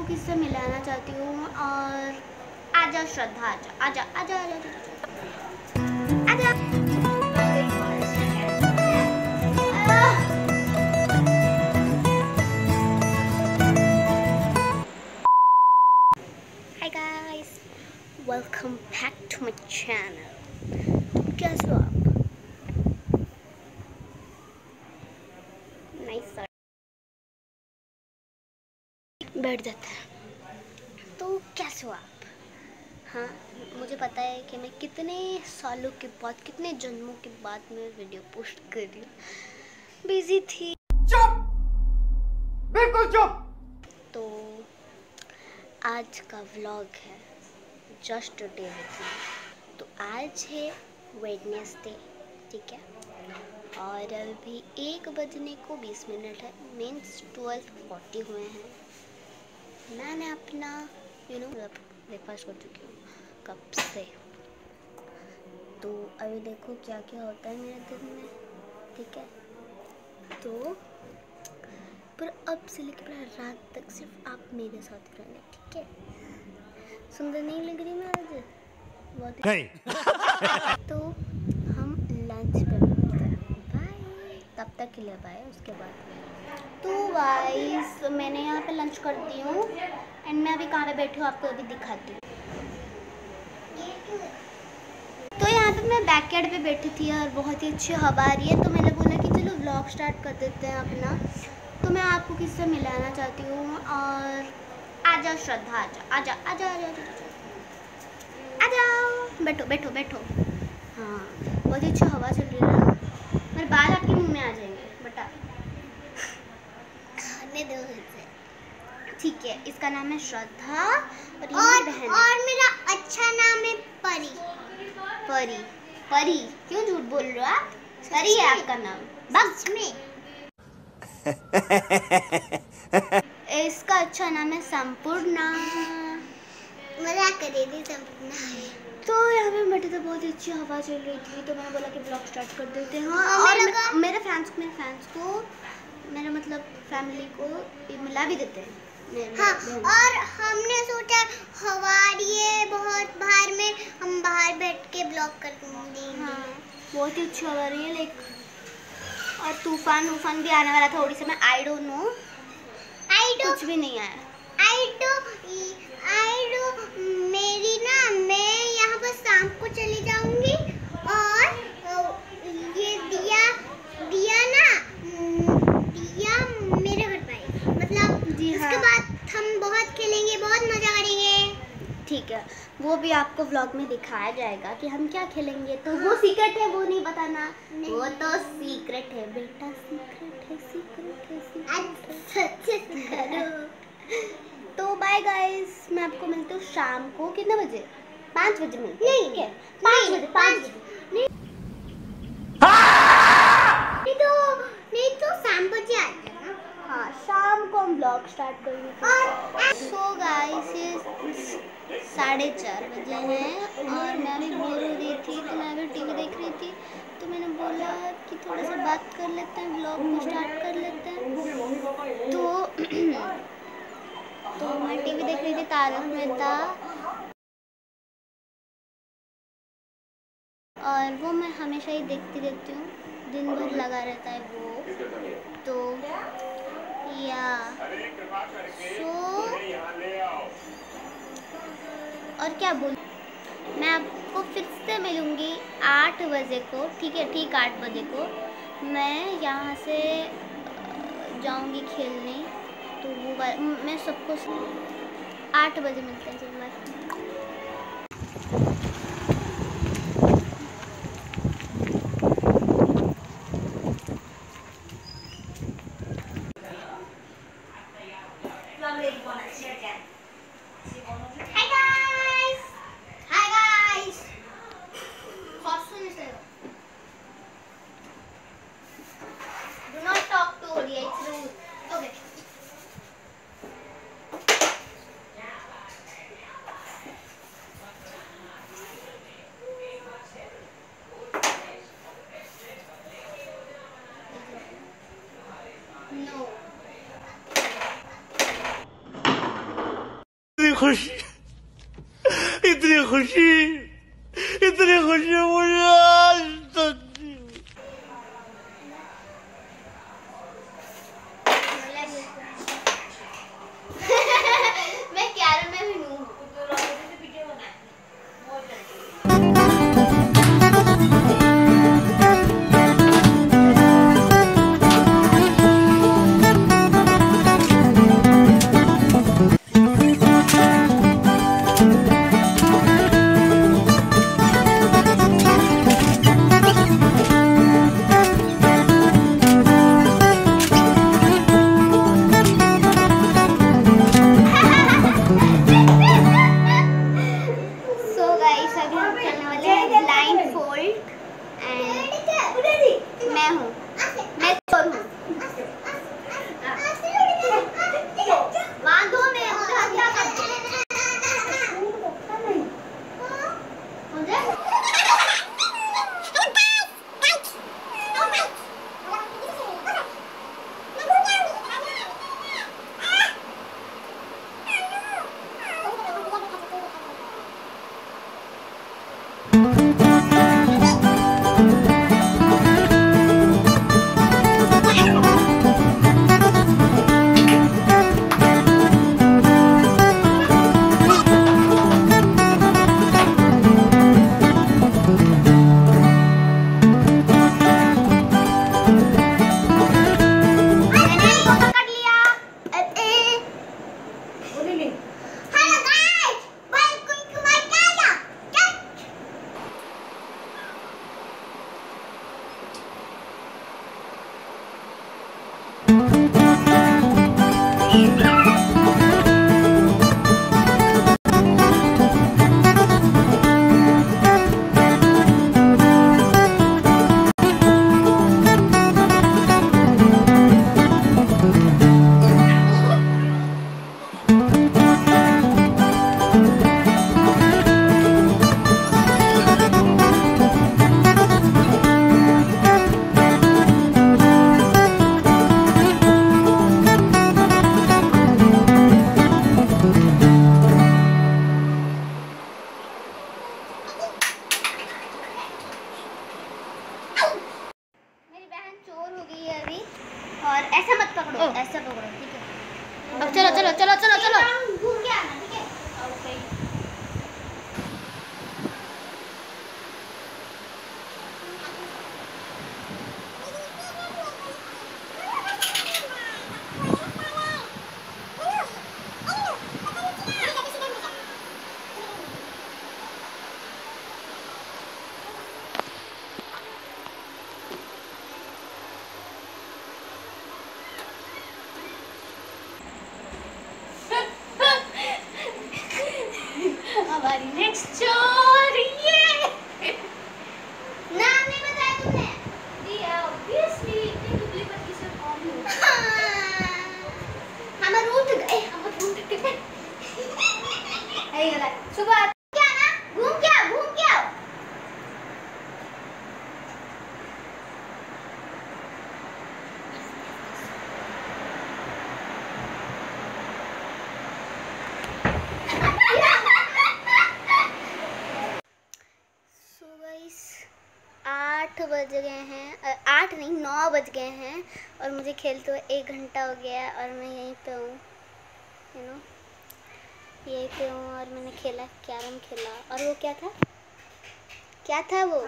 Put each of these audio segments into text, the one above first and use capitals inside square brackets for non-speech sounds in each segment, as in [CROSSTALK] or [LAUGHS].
आपको किससे मिलाना चाहती हूँ? और आजा श्रद्धा, आजा आजा आजा आजा आजा hi guys welcome back to my channel कैसे हो आप? बैठ जाता है। तो कैसे हो आप? हाँ मुझे पता है कि मैं कितने सालों के बाद कितने जन्मों के बाद मैं वीडियो पोस्ट कर रही हूँ। बिज़ी थी। चुप! बिल्कुल चुप! तो आज का व्लॉग है जस्ट डे विथ तो आज है वेडनेसडे ठीक है? और अभी एक बजने को बीस मिनट है मीन्स ट्वेल्व फोर्टी हुए हैं। मैंने अपना यू नो ब्रेकफास्ट कर चुकी हूँ कब से। तो अभी देखो क्या क्या होता है मेरे दिन में ठीक है? तो पर अब से लेकर पूरा रात तक सिर्फ़ आप मेरे साथ रहना ठीक है? सुंदर नहीं लग रही मैं आज? बहुत नहीं। [LAUGHS] तो हम लंच पे मिलते हैं बाय तब तक के लिए बाय, उसके बाद। तो वाइस मैंने यहाँ पे लंच करती हूँ एंड मैं अभी कहाँ पे बैठी हूँ, आपको अभी दिखाती हूँ। तो यहाँ पे मैं बैकयार्ड पे बैठी थी और बहुत ही अच्छी हवा आ रही है तो मैंने बोला कि चलो व्लॉग स्टार्ट कर देते हैं अपना। तो मैं आपको किससे मिलाना चाहती हूँ, और आ आजा श्रद्धा आजा। आजा, बैठो बैठो बैठो। हाँ बहुत ही अच्छी हवा चल रही है ना मेरे बाल आपके मुँह में आ जाएँगे बटा खाने दो इसे ठीक है इसका नाम है श्रद्धा और ये और बहन और मेरा अच्छा नाम है परी। परी। परी? क्यों झूठ बोल रहे हो आप? परी है आपका नाम। बस में। [LAUGHS] इसका अच्छा नाम है संपूर्णा। मज़ाक कर रही थी संपूर्ण। तो यहाँ पे बैठे तो बहुत ही अच्छी हवा चल रही थी तो मैंने बोला कि ब्लॉग स्टार्ट कर देते हैं। हाँ और लगा- मेरे फैंस मेरे फैंस को मेरे मतलब फैमिली को मिला भी देते हैं। मेरे- मेरे हाँ और हमने सोचा हवा ये बहुत बाहर में हम बाहर बैठ के ब्लॉक कर देंगे। हाँ बहुत ही अच्छी हवा रही है लाइक और तूफ़ान वूफान भी आने वाला था उड़ीसा में I don't know I don't कुछ भी नहीं आया। आई डो आई डो मेरी ना मैं यहाँ पर शाम को चली जाऊँगी और अ, ये दिया दिया ना हम्म, दिया मेरे घर पर आएगी। मतलब जी उसके हाँ। बाद हम बहुत खेलेंगे बहुत मज़ा करेंगे ठीक है वो भी आपको व्लॉग में दिखाया जाएगा कि हम क्या खेलेंगे तो वो सीक्रेट है वो नहीं बताना। नहीं। वो तो सीक्रेट है बेटा सीक्रेट है सीक्रेट है सीक्रेट अच्छा अच्छे करो। तो बाय गाइस मैं आपको मिलती हूँ शाम को कितने बजे? पाँच बजे मिलते हैं, नहीं। ठीक है? पाँच बजे पाँच बजे। नहीं तो नहीं तो शाम बजे आ जाना हाँ शाम को हम ब्लॉग स्टार्ट करेंगे और सो गाइस ये साढ़े चार बजे हैं और मैं भी बोर हो रही थी तो मैं अभी टीवी देख रही थी तो मैंने बोला कि थोड़ा सा बात कर लेते हैं ब्लॉग को स्टार्ट कर लेते हैं। तो तो मैं टीवी देख रही थी तारक मेहता और वो मैं हमेशा ही देखती रहती हूँ दिन भर लगा रहता है वो। तो या सो और क्या बोल मैं आपको फिर से मिलूँगी आठ बजे को, ठीक है, ठीक आठ बजे को। मैं यहाँ से जाऊँगी खेलने। तो वो मैं सबको आठ बजे मिलते हैं चलो बाय खुशी। इतनी खुशी इतनी खुशी मुझे आज। हमारी नेक्स्ट चोर ये नाम नहीं बताया तुमने? दिया ऑब्वियसली इतनी दुबली पतली से कौन हो हम रूठ गए हम रूठ गए। [LAUGHS] ऐ गला सुबह क्या ना घूम के आओ घूम के आओ सो गाइस आठ बज गए हैं आठ नहीं, नौ बज गए हैं और मुझे खेलते हुए एक घंटा हो गया है और मैं यहीं पे हूँ यू नो यहीं पे हूँ और मैंने खेला, कैरम खेला। और वो क्या था? क्या था वो?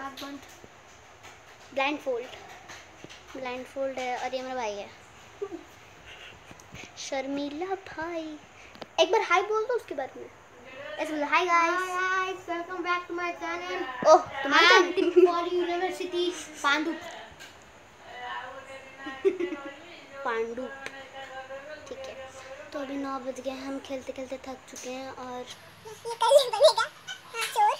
Blind fold. ब्लाइंड फोल्ड है और ये मेरा भाई है। शर्मिला भाई। एक बार हाई बोल दो, उसके बारे में। ऐसे बोलो hi guys welcome back to my channel oh तुम्हारा I am channel- university Pandu Pandu ठीक है. तो अभी नौ बज गए हैं. हम खेलते खेलते थक चुके हैं और ये कल बनेगा. हाँ, चोर.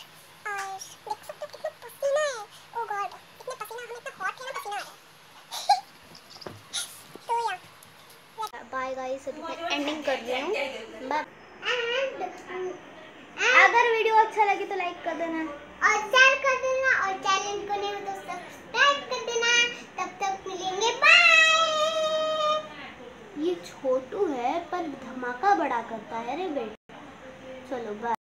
और देख सकते हो कितना पसीना है. ओ गॉड कितना पसीना. हमें इतना हॉट है ना पसीना आ रहा है. [LAUGHS] तो या. बाय गाइस अभी मैं एंडिंग कर रही हूँ. बाय अगर वीडियो अच्छा लगे तो लाइक कर देना। और शेयर कर देना और चैनल को नहीं तो सब्सक्राइब कर देना। तब तक मिलेंगे बाय ये छोटू है पर धमाका बड़ा करता है रे बेटा। चलो बाय